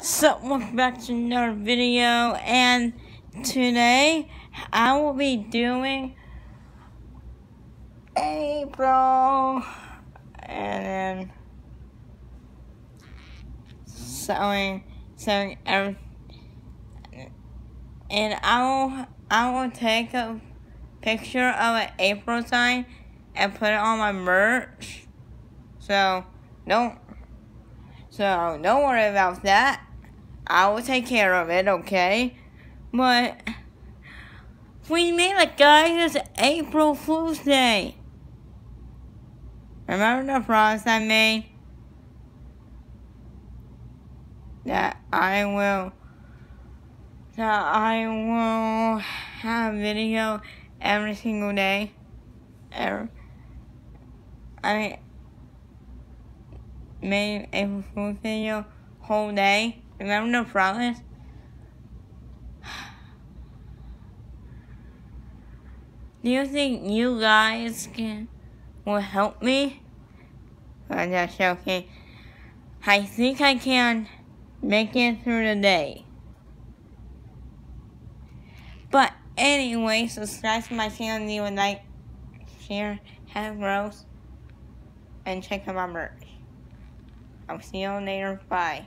So, welcome back to another video, and today I will be doing April, and then sewing, sewing everything, and I will, I will take a picture of an April sign and put it on my merch, so don't, so don't worry about that. I will take care of it, okay? But we made a guys it's April Fool's Day. Remember the promise I made? That I will that I will have video every single day. Every, I made April Fool's video whole day. Remember the promise? Do you think you guys can will help me? I'm just joking. I think I can make it through the day. But anyway, subscribe to my channel if you would like, share, have growth, and check out my merch. I'll see you later. Bye.